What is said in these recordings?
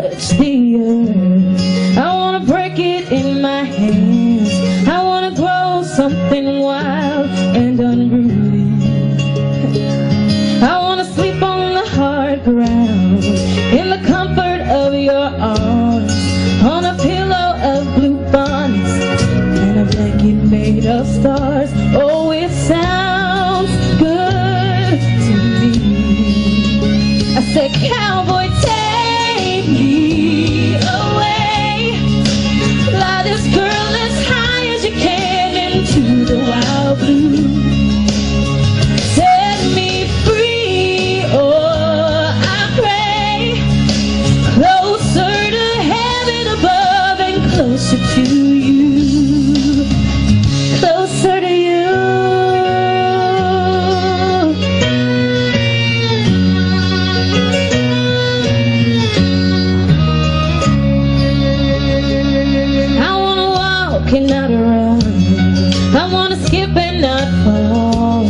touch the earth. I wanna break it in my hands. I wanna grow something wild and unruly. I wanna sleep on the hard ground in the comfort of your arms, on a pillow of blue bonds and a blanket made of stars. Oh, it sounds good to me. I said, cowboy. Tale. Girl, as high as you can into the wild. cannot run. I wanna skip and not fall.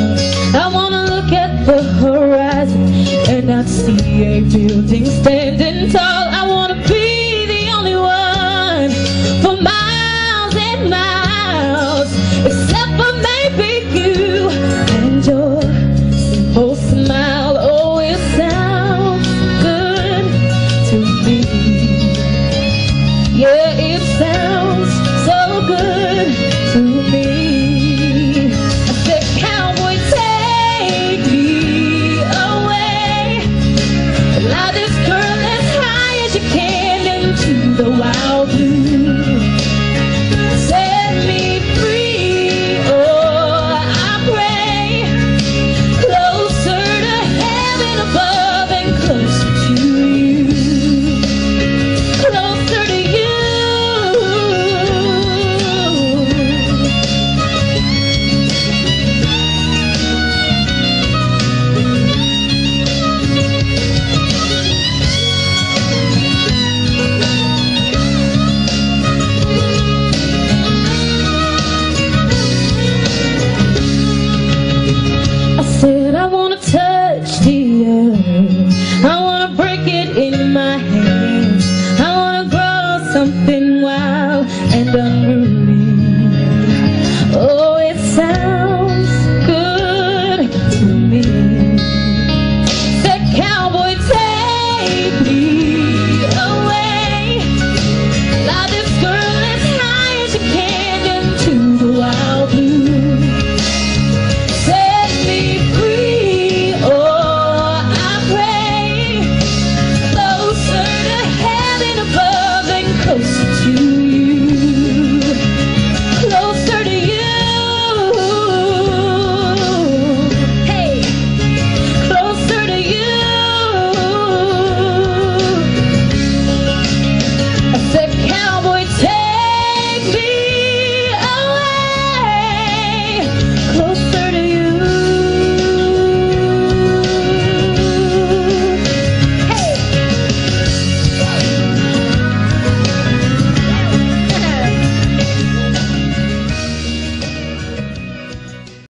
I wanna look at the horizon and not see a building standing tall. I the wild